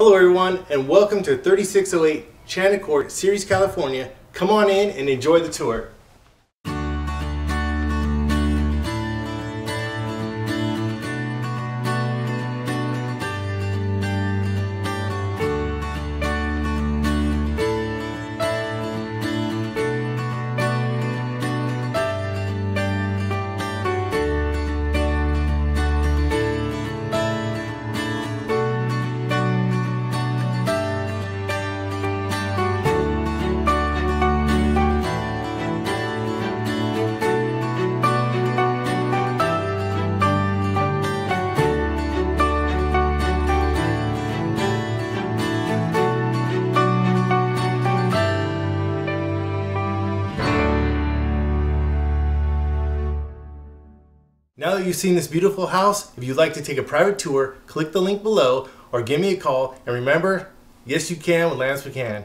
Hello everyone and welcome to 3608 Chandler Court, Ceres, California. Come on in and enjoy the tour. Now that you've seen this beautiful house, if you'd like to take a private tour, click the link below or give me a call. And remember, yes you can with Lance McCann.